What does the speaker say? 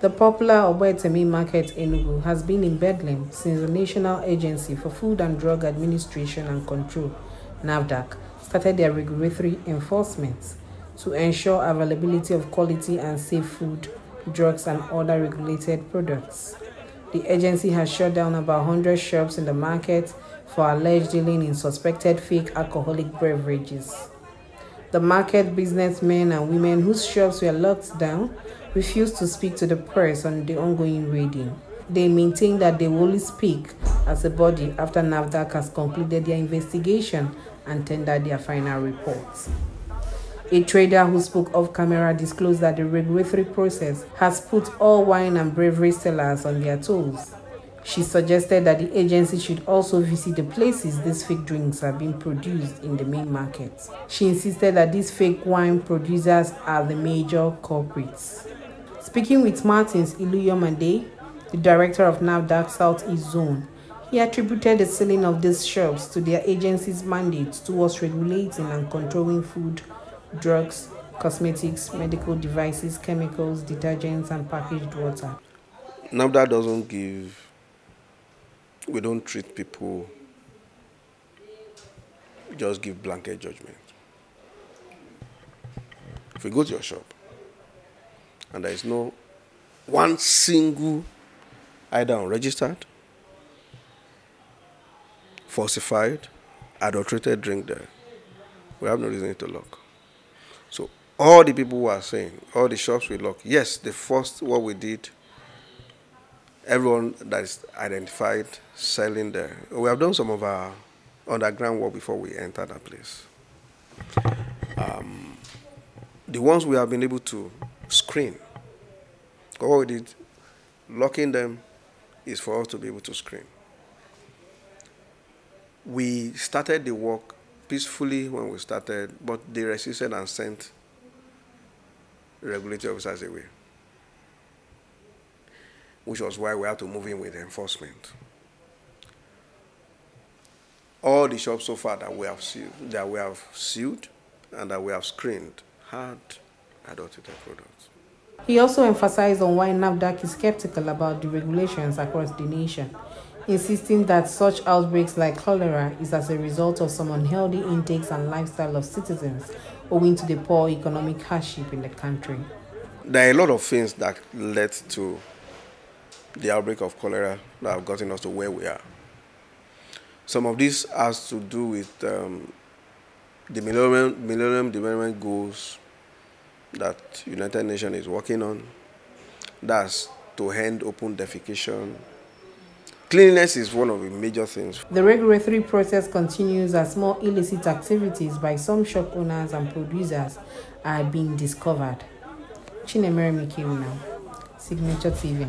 The popular Ogbete Main Market Enugu has been in bedlam since the National Agency for Food and Drug Administration and Control, NAFDAC, started their regulatory enforcement to ensure availability of quality and safe food, drugs and other regulated products. The agency has shut down about 100 shops in the market for alleged dealing in suspected fake alcoholic beverages. The market businessmen and women whose shops were locked down refused to speak to the press on the ongoing raiding. They maintain that they will only speak as a body after NAFDAC has concluded their investigation and tendered their final reports. A trader who spoke off camera disclosed that the regulatory process has put all wine and beverage sellers on their toes. She suggested that the agency should also visit the places these fake drinks are being produced in the main market. She insisted that these fake wine producers are the major culprits. Speaking with Martins Iluyomade, the director of NAFDAC Southeast Zone, he attributed the selling of these shops to their agency's mandate towards regulating and controlling food, drugs, cosmetics, medical devices, chemicals, detergents, and packaged water. NAFDAC doesn't give we don't treat people, we just give blanket judgment. If you go to your shop and there is no one single either unregistered, falsified, adulterated drink there, we have no reason to lock. So all the people who are saying, all the shops we lock, yes, the first what we did everyone that is identified selling there. We have done some of our underground work before we enter that place. Um, the ones we have been able to screen, what we did, locking them is for us to be able to screen. We started the work peacefully when we started, but they resisted and sent regulatory officers away which was why we had to move in with enforcement. All the shops so far that we have sealed, that we have sealed and that we have screened had adulterated products. He also emphasized on why NAFDAC is skeptical about the regulations across the nation, insisting that such outbreaks like cholera is as a result of some unhealthy intakes and lifestyle of citizens owing to the poor economic hardship in the country. There are a lot of things that led to the outbreak of cholera that have gotten us to where we are. Some of this has to do with um, the Millennium, Millennium Development Goals that United Nations is working on. That's to end open defecation. Cleanliness is one of the major things. The regulatory process continues as more illicit activities by some shop owners and producers are being discovered. Chinemere Signature TV.